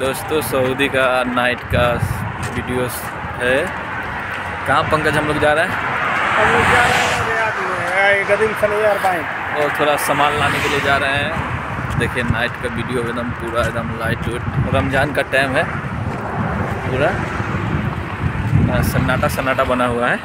दोस्तों सऊदी का नाइट का वीडियोस है। कहाँ पंकज हम लोग जा रहे हैं? हम लोग जा रहे हैं और थोड़ा सामान लाने के लिए जा रहे हैं। देखिए नाइट का वीडियो एकदम पूरा एकदम लाइट वेट रमज़ान का टाइम है। पूरा। सन्नाटा सन्नाटा बना हुआ है।